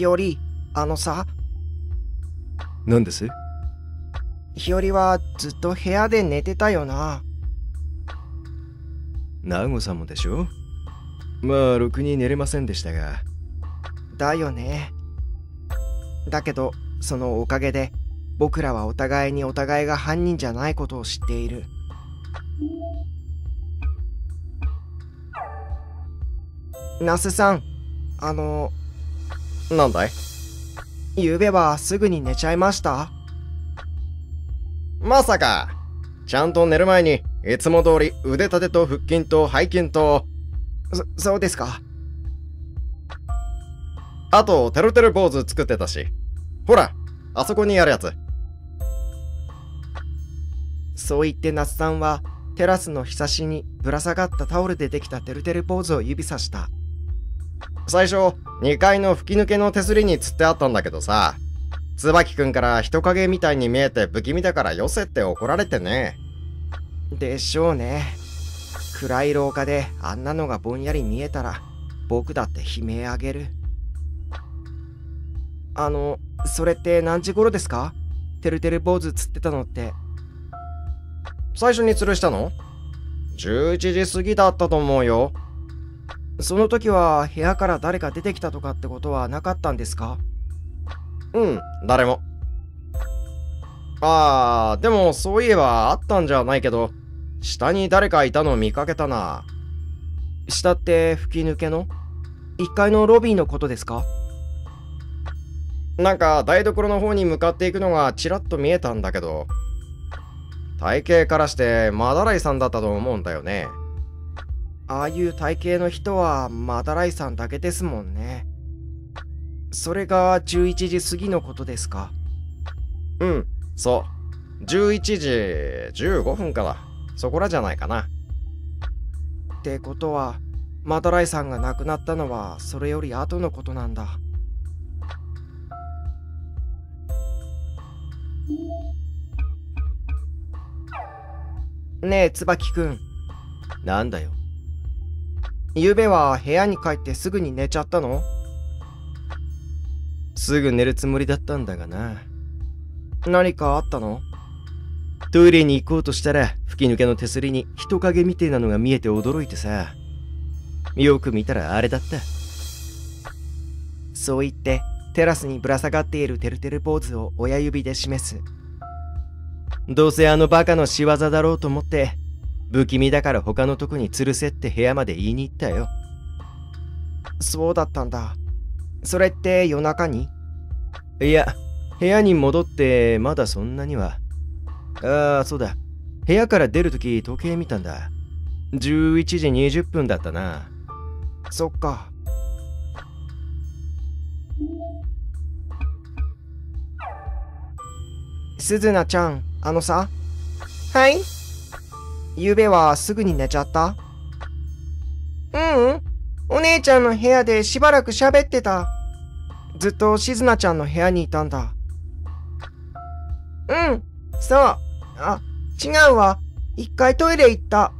日和、あのさ、何です？日和はずっと部屋で寝てたよな。ナゴさんもでしょ？まあ、ろくに寝れませんでしたが。だよね。だけど、そのおかげで、僕らはお互いにお互いが犯人じゃないことを知っている。ナスさん、あの、なんだい？昨べはすぐに寝ちゃいました。まさか。ちゃんと寝る前にいつも通り腕立てと腹筋と背筋と。そそうですか。あとてるてる坊主作ってたし。ほらあそこにあるやつ。そう言って那須さんはテラスのひさしにぶら下がったタオルでできたてるてるポーズを指さした最初2階の吹き抜けの手すりに釣ってあったんだけどさ椿くんから人影みたいに見えて不気味だからよせって怒られてね。でしょうね。暗い廊下であんなのがぼんやり見えたら僕だって悲鳴あげる。あのそれって何時頃ですか？てるてる坊主釣ってたのって。最初に吊るしたの ?11 時過ぎだったと思うよ。その時は部屋から誰か出てきたとかってことはなかったんですか？うん、誰も。あー、でもそういえばあったんじゃないけど、下に誰かいたの見かけたな。下って吹き抜けの ?1 階のロビーのことですか？なんか台所の方に向かっていくのがちらっと見えたんだけど、体型からしてマダライさんだったと思うんだよね。ああいう体型の人はマダライさんだけですもんね。それが11時過ぎのことですか？うん、そう。11時15分かな。そこらじゃないかな。ってことは、マダライさんが亡くなったのはそれより後のことなんだ。ねえ、椿くん。なんだよ。昨べは部屋に帰ってすぐに寝ちゃったの？すぐ寝るつもりだったんだがな。何かあったの？トイレに行こうとしたら吹き抜けの手すりに人影みてえなのが見えて驚いてさ。よく見たらあれだった。そう言ってテラスにぶら下がっているてるてるポーズを親指で示す。どうせあのバカの仕業だろうと思って不気味だから他のとこに吊るせって部屋まで言いに行ったよ。そうだったんだ。それって夜中に？いや、部屋に戻ってまだそんなには。ああ、そうだ。部屋から出るとき時計見たんだ。11時20分だったな。そっか。すずなちゃん、あのさ。はい？ゆうべはすぐに寝ちゃった？ううん。お姉ちゃんの部屋でしばらく喋ってた。ずっとしずなちゃんの部屋にいたんだ。うん。そう。あ、違うわ。一回トイレ行った。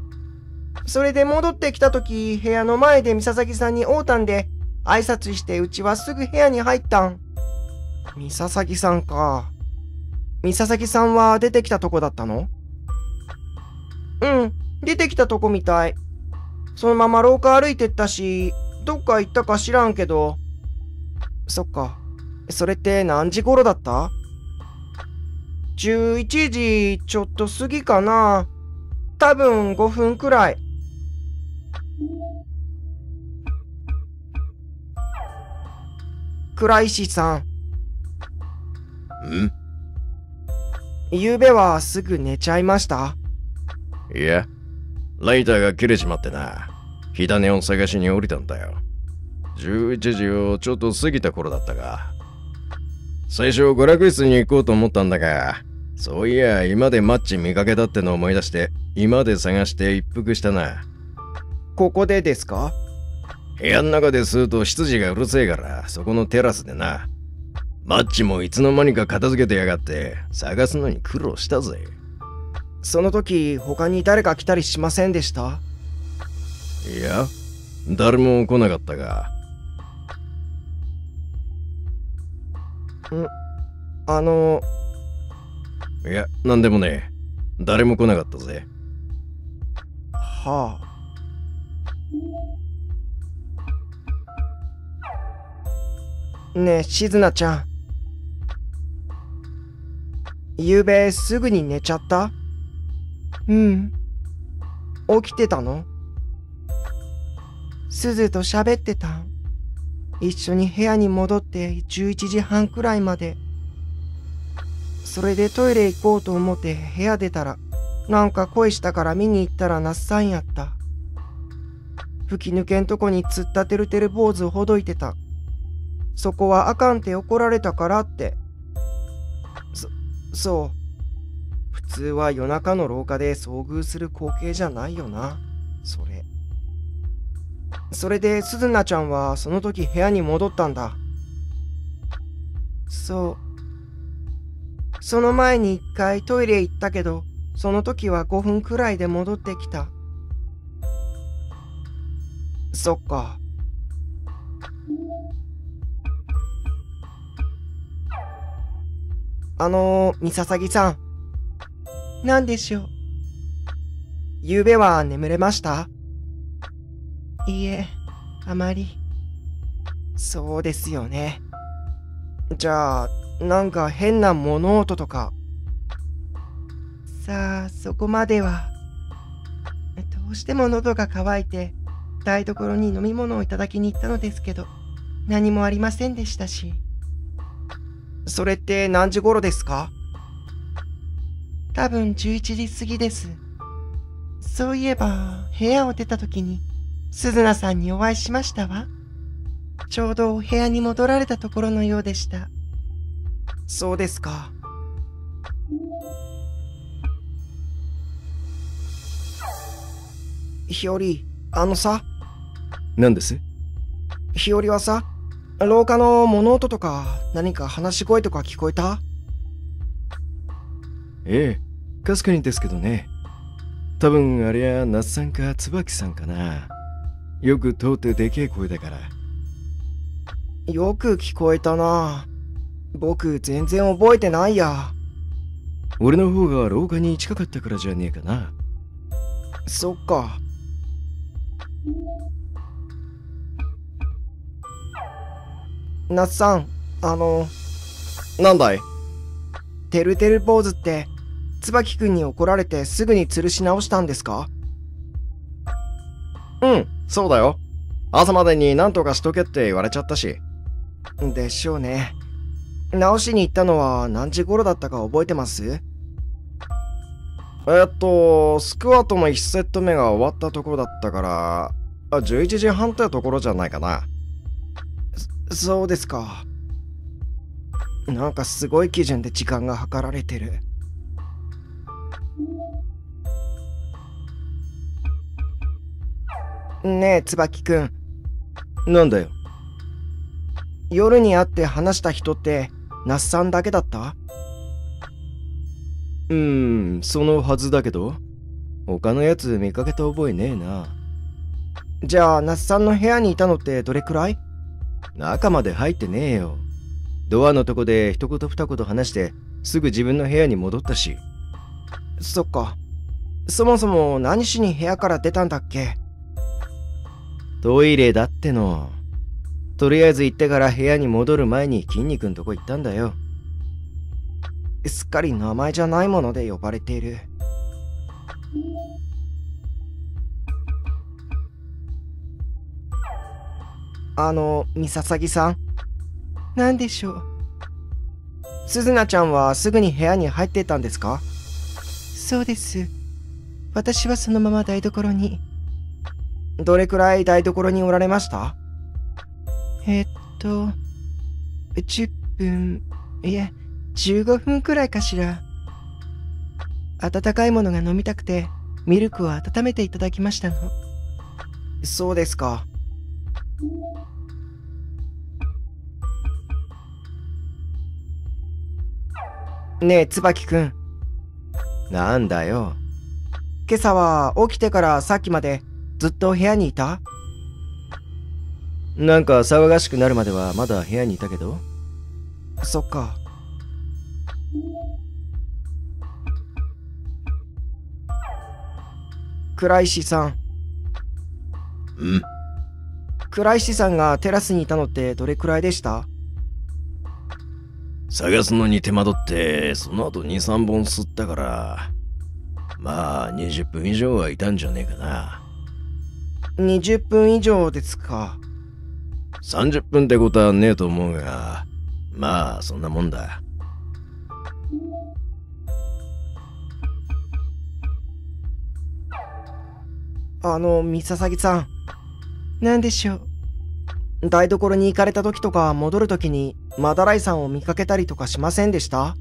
それで戻ってきた時、部屋の前で三佐々木さんに会うたんで、挨拶してうちはすぐ部屋に入ったん。三佐々木さんか。三佐々木さんは出てきたとこだったの？うん、出てきたとこみたい。そのまま廊下歩いてったし、どっか行ったか知らんけど。そっか。それって何時頃だった ?11 時ちょっと過ぎかな。多分5分くらい。倉石さん。ん？昨べはすぐ寝ちゃいましたいや、ライターが切れちまってな。火種を探しに降りたんだよ。11時をちょっと過ぎた頃だったが。最初娯楽室に行こうと思ったんだが、そういや今でマッチ見かけたってのを思い出して、今で探して一服したな。ここでですか？部屋の中で吸うと執事がうるせえから、そこのテラスでな。マッチもいつの間にか片付けてやがって、探すのに苦労したぜ。その時、他に誰か来たりしませんでした？いや、誰も来なかったが。あの、いや、なんでもねえ。誰も来なかったぜ。はあ。ねえ、しずなちゃん。ゆうべすぐに寝ちゃった？うん。起きてたの？すずと喋ってた。一緒に部屋に戻って11時半くらいまで。それでトイレ行こうと思って部屋出たら、なんか声したから見に行ったら那須さんやった。吹き抜けんとこに突っ立てるてる坊主ほどいてた。そこはあかんて怒られたからって。そ、そう。普通は夜中の廊下で遭遇する光景じゃないよな。それ。それで、すずなちゃんはその時部屋に戻ったんだ。そう。その前に一回トイレ行ったけど、その時は5分くらいで戻ってきた。そっか。あのー、みささぎさん。何でしょう？昨べは眠れました？いいえ、あまり。そうですよね。じゃあ、なんか変な物音とか？さあ、そこまでは。どうしても喉が渇いて、台所に飲み物をいただきに行ったのですけど、何もありませんでしたし。それって何時頃ですか？多分11時過ぎです。そういえば、部屋を出た時に、鈴名さんにお会いしましたわ。ちょうどお部屋に戻られたところのようでした。そうですか。ひより、あのさ、何です？ひよりはさ、廊下の物音とか何か話し声とか聞こえた？ええ、かすかにですけどね。多分あれは那須さんか椿さんかな。よく通ってでけえ声だから。よく聞こえたな。僕全然覚えてないや。俺の方が廊下に近かったからじゃねえかな。そっか。那須さん、あの、なんだい？てるてる坊主って、椿くんに怒られてすぐに吊るし直したんですか？うん、そうだよ。朝までに何とかしとけって言われちゃったし。でしょうね。直しに行ったのは何時頃だったか覚えてます？えっと、スクワットの1セット目が終わったところだったから、あ11時半ってところじゃないかな。そうですか。なんかすごい基準で時間が計られてる。ねえ、椿くん。なんだよ。夜に会って話した人って、那須さんだけだった？うーん、そのはずだけど。他のやつ見かけた覚えねえな。じゃあ、那須さんの部屋にいたのってどれくらい？中まで入ってねえよ。ドアのとこで一言二言話して、すぐ自分の部屋に戻ったし。そっか。そもそも何しに部屋から出たんだっけ？トイレだっての。とりあえず行ってから部屋に戻る前に筋肉んとこ行ったんだよ。すっかり名前じゃないもので呼ばれている。あの、みささぎさん？何でしょう？すずなちゃんはすぐに部屋に入ってたんですか？そうです。私はそのまま台所に。どれくらい台所におられました？えっと、10分、いえ、15分くらいかしら。温かいものが飲みたくて、ミルクを温めていただきましたの。そうですか。ねえ、椿くん。なんだよ。今朝は起きてからさっきまでずっと部屋にいた？なんか騒がしくなるまではまだ部屋にいたけど？そっか。倉石さん。ん倉石さんがテラスにいたのってどれくらいでした？探すのに手間取って、その後2、3本吸ったから、まあ20分以上はいたんじゃねえかな。?20 分以上ですか。30分ってことはねえと思うが、まあそんなもんだ。あの、三笹さん。何でしょう？台所に行かれた時とか戻る時に、マダライさんを見かけたりとかしませんでした？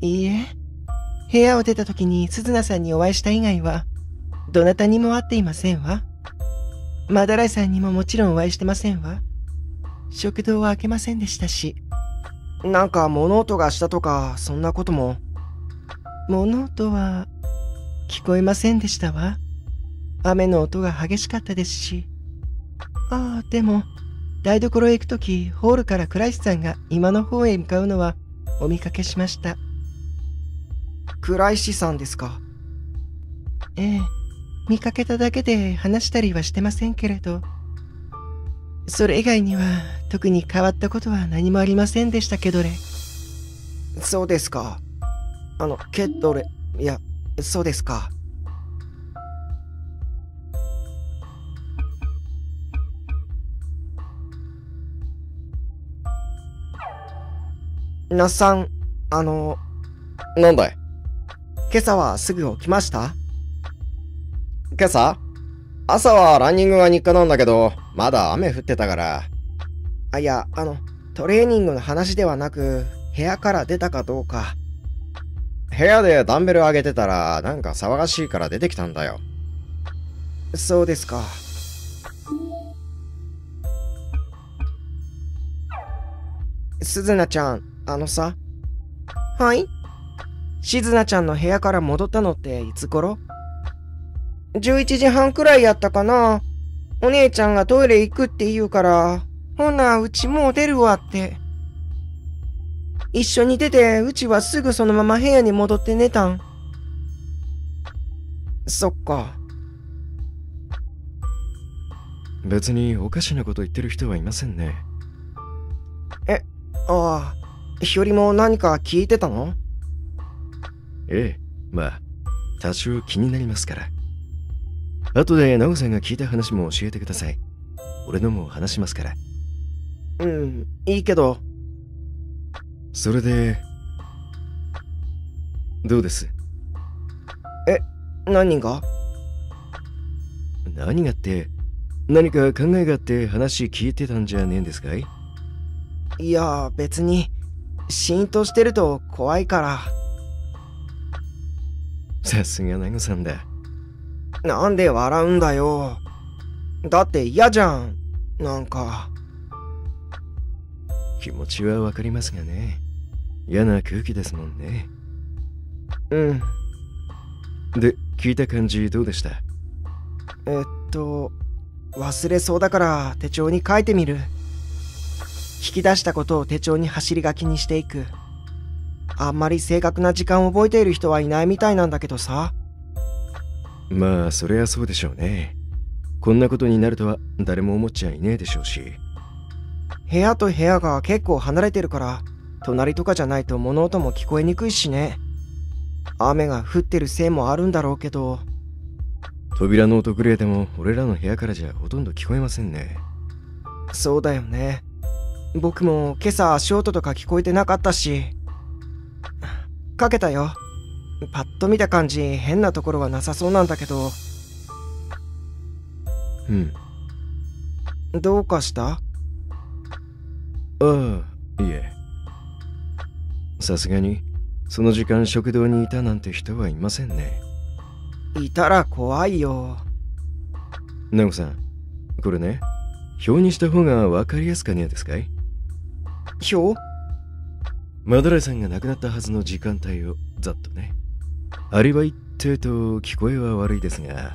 いいえ。部屋を出た時に鈴名さんにお会いした以外は、どなたにも会っていませんわ。マダライさんにももちろんお会いしてませんわ。食堂は開けませんでしたし。なんか物音がしたとか、そんなことも？物音は、聞こえませんでしたわ。雨の音が激しかったですし。ああ、でも、台所へ行くとき、ホールから倉石さんが今の方へ向かうのはお見かけしました。倉石さんですか？ええ、見かけただけで話したりはしてませんけれど、それ以外には特に変わったことは何もありませんでしたけどれ。そうですか。あの、けどれ、いや、そうですか。那須さん、あの、なんだい？今朝はすぐ起きました？今朝？朝はランニングが日課なんだけど、まだ雨降ってたから。あ、いや、あの、トレーニングの話ではなく、部屋から出たかどうか。部屋でダンベル上げてたら、なんか騒がしいから出てきたんだよ。そうですか。すずなちゃん、あのさ。はい？しずなちゃんの部屋から戻ったのっていつ頃 ?11 時半くらいやったかな。お姉ちゃんがトイレ行くって言うから、ほな、うちもう出るわって。一緒に出て、うちはすぐそのまま部屋に戻って寝たん。そっか。別におかしなこと言ってる人はいませんねああ、日和も何か聞いてたの？ええまあ多少気になりますから。後でナオさんが聞いた話も教えてください。俺のも話しますから。うん、いいけど、それでどうです？何が？何がって何か考えがあって話聞いてたんじゃねえんですかい？いや、別に、シーンとしてると怖いから。さすがナゴさんだなんで笑うんだよ。だって嫌じゃん。なんか、気持ちはわかりますがね嫌な空気ですもんねうん。で聞いた感じどうでした？えっと、忘れそうだから手帳に書いてみる。引き出したことを手帳に走り書きにしていく。あんまり正確な時間を覚えている人はいないみたいなんだけどさ。まあそりゃそうでしょうねこんなことになるとは誰も思っちゃいねえでしょうし部屋と部屋が結構離れてるから、隣とかじゃないと物音も聞こえにくいしね。雨が降ってるせいもあるんだろうけど、扉の音ぐらいでも俺らの部屋からじゃほとんど聞こえませんねそうだよね。僕も今朝足音とか聞こえてなかったし。かけたよ。パッと見た感じ変なところはなさそうなんだけど、うんどうかした？ああいえさすがにその時間食堂にいたなんて人はいませんねいたら怖いよ。ナゴさんこれね表にした方が分かりやすかねえですかい？表？マドライさんが亡くなったはずの時間帯をざっとねアリバイってと聞こえは悪いですが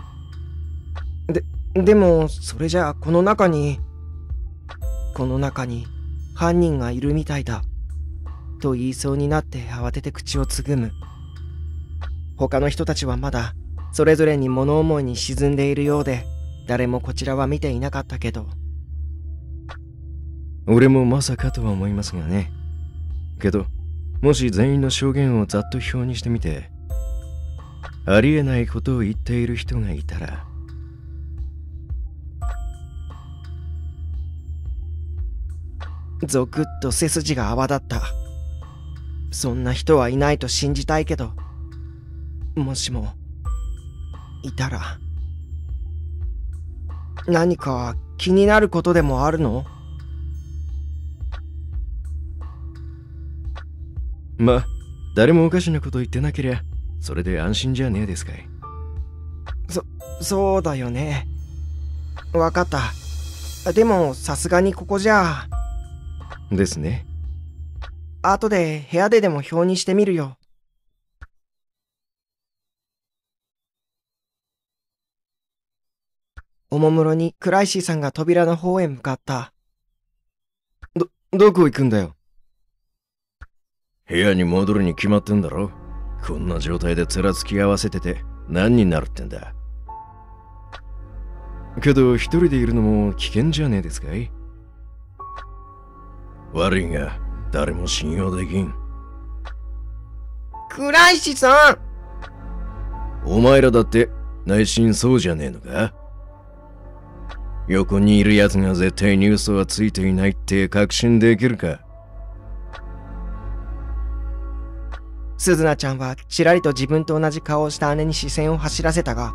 で、でも、それじゃあこの中に、この中に犯人がいるみたいだ。と言いそうになって慌てて口をつぐむ。他の人たちはまだそれぞれに物思いに沈んでいるようで、誰もこちらは見ていなかったけど。俺もまさかとは思いますがね。けど、もし全員の証言をざっと表にしてみて、ありえないことを言っている人がいたら、ゾクッと背筋が泡立った。そんな人はいないと信じたいけど、もしも、いたら。何か気になることでもあるの？まあ、誰もおかしなこと言ってなけりゃ、それで安心じゃねえですかい。そ、そうだよね。わかった。でも、さすがにここじゃ。ですね。後で部屋ででも表にしてみるよ。おもむろにクライシーさんが扉の方へ向かった。ど、どこ行くんだよ？部屋に戻るに決まってんだろ？こんな状態でつらつき合わせてて何になるってんだ？けど一人でいるのも危険じゃねえですかい？悪いが誰も信用できん。クライシさん！お前らだって内心そうじゃねえのか？横にいる奴が絶対に嘘はついていないって確信できるか？すずなちゃんはちらりと自分と同じ顔をした姉に視線を走らせたが、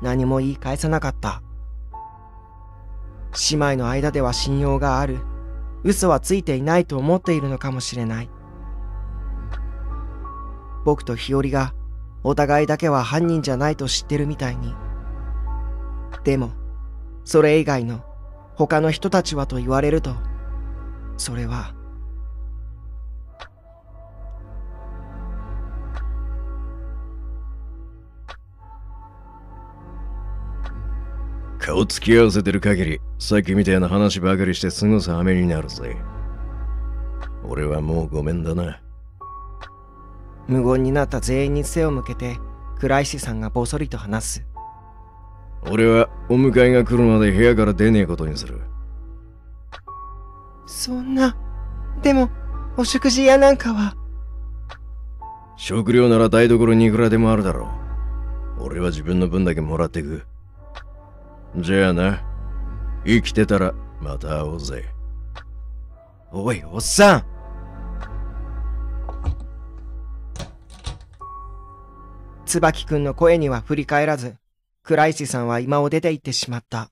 何も言い返さなかった。姉妹の間では信用がある。嘘はついていないと思っているのかもしれない。僕と日和がお互いだけは犯人じゃないと知ってるみたいに。でも、それ以外の他の人たちはと言われると、それは、顔つき合わせてる限り、さっきみたいな話ばかりしてすぐさめになるぜ。俺はもうごめんだな。無言になった全員に背を向けて、倉石さんがぼそりと話す。俺はお迎えが来るまで部屋から出ねえことにする。そんな、でも、お食事屋なんかは。食料なら台所にいくらでもあるだろう。俺は自分の分だけもらってく。じゃあな。生きてたらまた会おうぜ。おい、おっさん椿くんの声には振り返らず、クライシさんは今を出て行ってしまった。